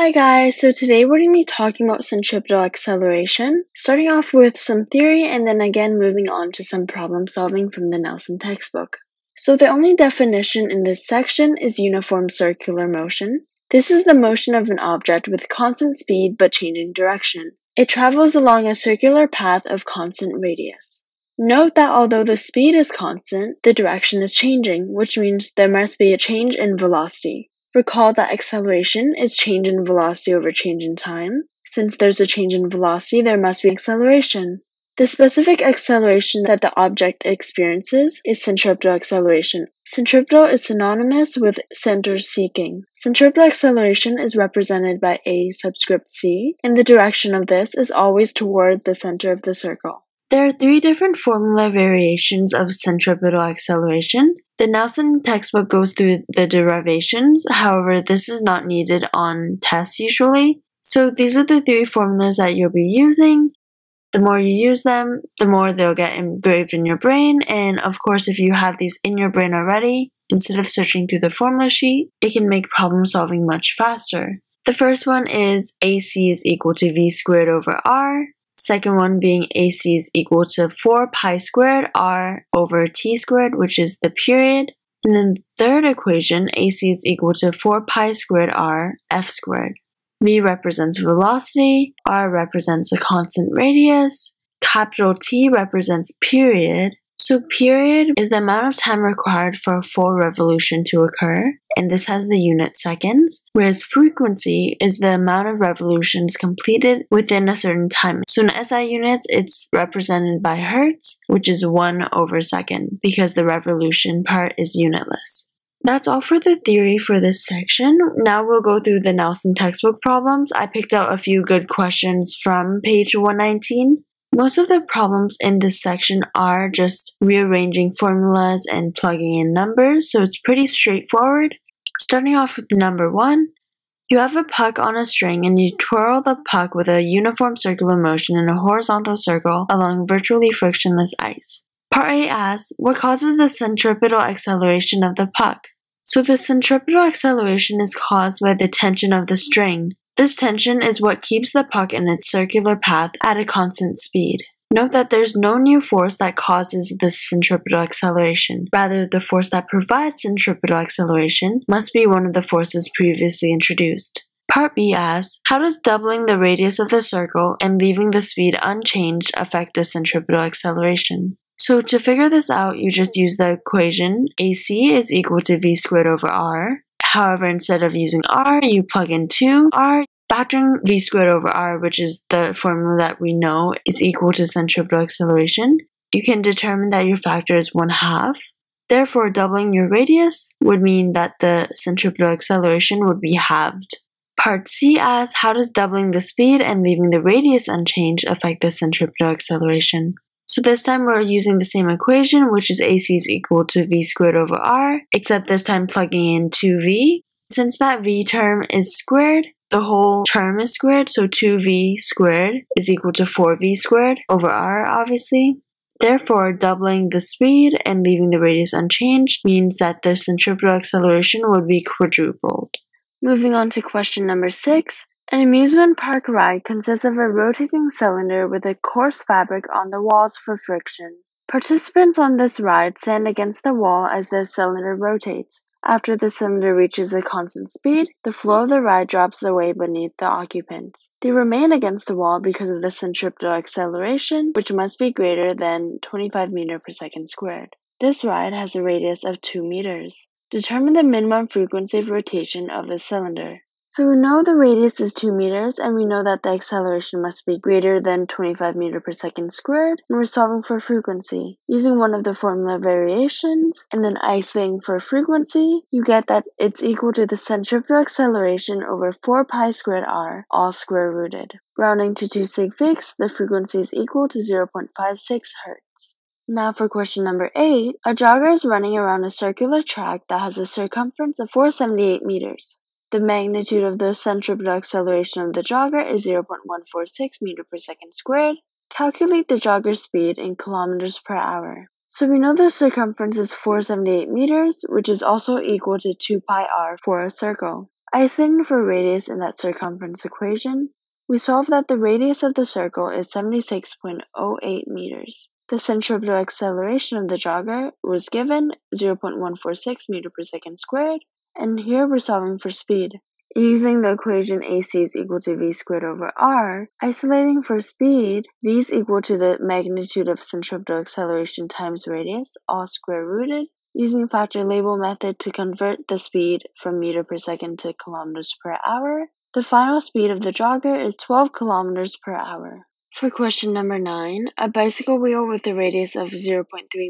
Hi guys, so today we're going to be talking about centripetal acceleration, starting off with some theory and then again moving on to some problem solving from the Nelson textbook. So the only definition in this section is uniform circular motion. This is the motion of an object with constant speed but changing direction. It travels along a circular path of constant radius. Note that although the speed is constant, the direction is changing, which means there must be a change in velocity. Recall that acceleration is change in velocity over change in time. Since there's a change in velocity, there must be acceleration. The specific acceleration that the object experiences is centripetal acceleration. Centripetal is synonymous with center seeking. Centripetal acceleration is represented by a subscript c, and the direction of this is always toward the center of the circle. There are three different formula variations of centripetal acceleration. The Nelson textbook goes through the derivations, however, this is not needed on tests usually. So these are the three formulas that you'll be using. The more you use them, the more they'll get engraved in your brain, and of course, if you have these in your brain already, instead of searching through the formula sheet, it can make problem solving much faster. The first one is AC is equal to V squared over R. Second one being AC is equal to 4 pi squared r over t squared, which is the period. And then the third equation, AC is equal to 4 pi squared r f squared. V represents velocity, r represents a constant radius, capital T represents period, so period is the amount of time required for a full revolution to occur, and this has the unit seconds, whereas frequency is the amount of revolutions completed within a certain time. So in SI units, it's represented by hertz, which is 1 over second, because the revolution part is unitless. That's all for the theory for this section. Now we'll go through the Nelson textbook problems. I picked out a few good questions from page 119. Most of the problems in this section are just rearranging formulas and plugging in numbers, so it's pretty straightforward. Starting off with number one, you have a puck on a string and you twirl the puck with a uniform circular motion in a horizontal circle along virtually frictionless ice. Part A asks, what causes the centripetal acceleration of the puck? So the centripetal acceleration is caused by the tension of the string. This tension is what keeps the puck in its circular path at a constant speed. Note that there's no new force that causes this centripetal acceleration. Rather, the force that provides centripetal acceleration must be one of the forces previously introduced. Part B asks, how does doubling the radius of the circle and leaving the speed unchanged affect the centripetal acceleration? So to figure this out, you just use the equation AC is equal to V squared over R, However, instead of using r, you plug in 2r, factoring v squared over r, which is the formula that we know is equal to centripetal acceleration. You can determine that your factor is 1 half. Therefore, doubling your radius would mean that the centripetal acceleration would be halved. Part C asks, how does doubling the speed and leaving the radius unchanged affect the centripetal acceleration? So this time we're using the same equation, which is AC is equal to V squared over R, except this time plugging in 2V. Since that V term is squared, the whole term is squared, so 2V squared is equal to 4V squared over R, obviously. Therefore, doubling the speed and leaving the radius unchanged means that the centripetal acceleration would be quadrupled. Moving on to question number six. An amusement park ride consists of a rotating cylinder with a coarse fabric on the walls for friction. Participants on this ride stand against the wall as the cylinder rotates. After the cylinder reaches a constant speed, the floor of the ride drops away beneath the occupants. They remain against the wall because of the centripetal acceleration, which must be greater than 25 meter per second squared. This ride has a radius of 2 meters. Determine the minimum frequency of rotation of the cylinder. So we know the radius is 2 meters and we know that the acceleration must be greater than 25 meter per second squared and we're solving for frequency. Using one of the formula variations and then ithing for frequency, you get that it's equal to the centripetal acceleration over 4 pi squared r, all square rooted. Rounding to 2 sig figs, the frequency is equal to 0.56 hertz. Now for question number 8, a jogger is running around a circular track that has a circumference of 478 meters. The magnitude of the centripetal acceleration of the jogger is 0.146 meter per second squared. Calculate the jogger's speed in kilometers per hour. So we know the circumference is 478 meters, which is also equal to 2 pi r for a circle. I Isolating for radius in that circumference equation, we solve that the radius of the circle is 76.08 meters. The centripetal acceleration of the jogger was given 0.146 meter per second squared, and here we're solving for speed. Using the equation AC is equal to V squared over R, isolating for speed, V is equal to the magnitude of centripetal acceleration times radius, all square rooted, using factor label method to convert the speed from meter per second to kilometers per hour. The final speed of the jogger is 12 kilometers per hour. For question number 9, a bicycle wheel with a radius of 0.3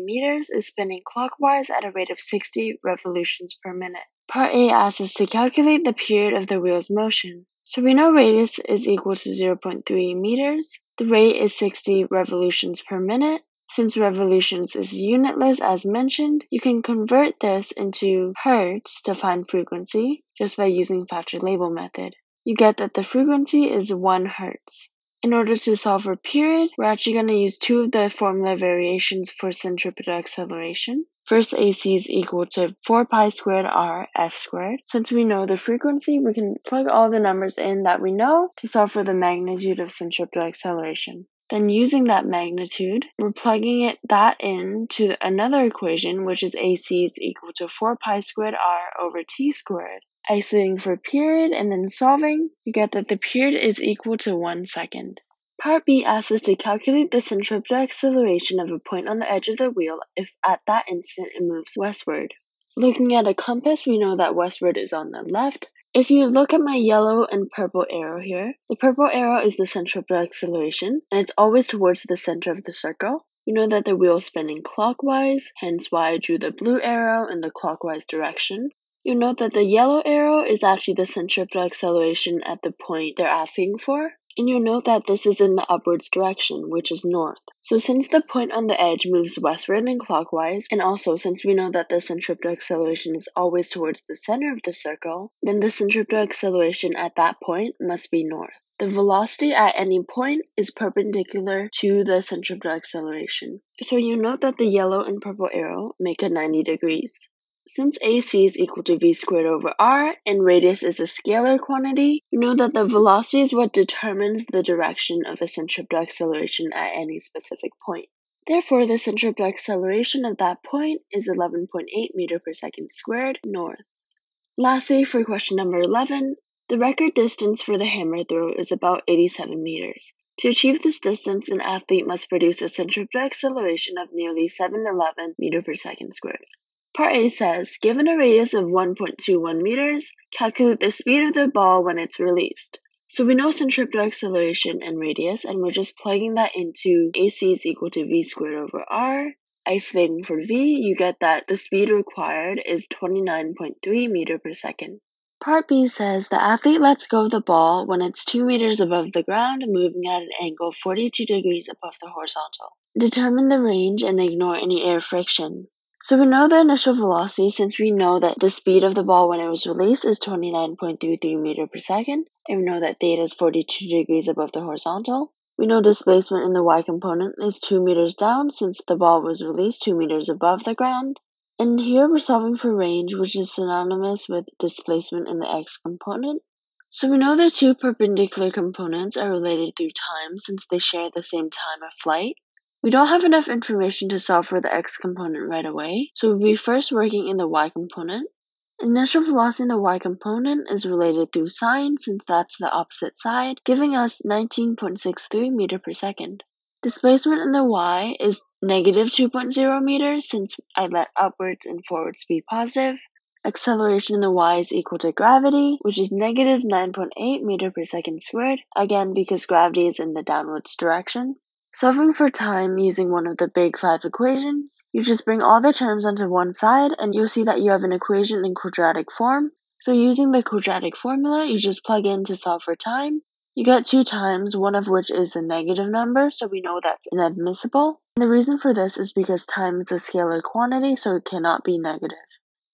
meters is spinning clockwise at a rate of 60 revolutions per minute. Part A asks us to calculate the period of the wheel's motion. So we know radius is equal to 0.3 meters. The rate is 60 revolutions per minute. Since revolutions is unitless as mentioned, you can convert this into hertz to find frequency just by using factor label method. You get that the frequency is 1 hertz. In order to solve for period, we're actually going to use two of the formula variations for centripetal acceleration. First, AC is equal to 4 pi squared r f squared. Since we know the frequency, we can plug all the numbers in that we know to solve for the magnitude of centripetal acceleration. Then using that magnitude, we're plugging it that in to another equation, which is AC is equal to 4 pi squared r over t squared. Isolating for period and then solving, you get that the period is equal to 1 second. Part B asks us to calculate the centripetal acceleration of a point on the edge of the wheel if at that instant it moves westward. Looking at a compass, we know that westward is on the left, if you look at my yellow and purple arrow here, the purple arrow is the centripetal acceleration, and it's always towards the center of the circle. You know that the wheel is spinning clockwise, hence why I drew the blue arrow in the clockwise direction. You note that the yellow arrow is actually the centripetal acceleration at the point they're asking for, and you note that this is in the upwards direction, which is north. So since the point on the edge moves westward and clockwise, and also since we know that the centripetal acceleration is always towards the center of the circle, then the centripetal acceleration at that point must be north. The velocity at any point is perpendicular to the centripetal acceleration. So you note that the yellow and purple arrow make a 90 degrees. Since AC is equal to v squared over r and radius is a scalar quantity, you know that the velocity is what determines the direction of the centripetal acceleration at any specific point. Therefore, the centripetal acceleration of that point is 11.8 meter per second squared north. Lastly, for question number 11, the record distance for the hammer throw is about 87 meters. To achieve this distance, an athlete must produce a centripetal acceleration of nearly 711 meter per second squared. Part A says, given a radius of 1.21 meters, calculate the speed of the ball when it's released. So we know centripetal acceleration and radius, and we're just plugging that into AC is equal to v squared over r. Isolating for v, you get that the speed required is 29.3 meter per second. Part B says the athlete lets go of the ball when it's 2 meters above the ground, moving at an angle 42 degrees above the horizontal. Determine the range and ignore any air friction. So we know the initial velocity since we know that the speed of the ball when it was released is 29.33 meter per second, and we know that theta is 42 degrees above the horizontal. We know displacement in the y component is 2 meters down since the ball was released 2 meters above the ground. And here we're solving for range, which is synonymous with displacement in the x component. So we know the two perpendicular components are related through time since they share the same time of flight. We don't have enough information to solve for the x component right away, so we'll be first working in the y component. Initial velocity in the y component is related through sine since that's the opposite side, giving us 19.63 meter per second. Displacement in the y is negative 2.0 meters since I let upwards and forwards be positive. Acceleration in the y is equal to gravity, which is negative 9.8 meter per second squared, again because gravity is in the downwards direction. Solving for time using one of the big five equations, you just bring all the terms onto one side and you'll see that you have an equation in quadratic form. So using the quadratic formula, you just plug in to solve for time. You get two times, one of which is a negative number, so we know that's inadmissible. And the reason for this is because time is a scalar quantity, so it cannot be negative.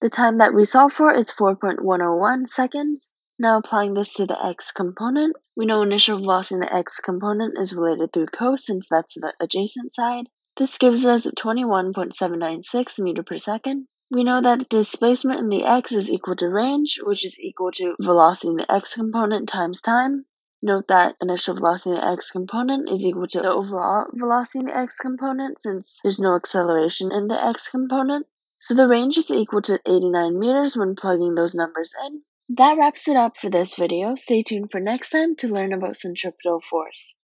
The time that we solve for is 4.101 seconds, now applying this to the x component, we know initial velocity in the x component is related through cos since that's the adjacent side. This gives us 21.796 meter per second. we know that the displacement in the x is equal to range, which is equal to velocity in the x component times time. Note that initial velocity in the x component is equal to the overall velocity in the x component since there's no acceleration in the x component. So the range is equal to 89 meters when plugging those numbers in. That wraps it up for this video. Stay tuned for next time to learn about centripetal force.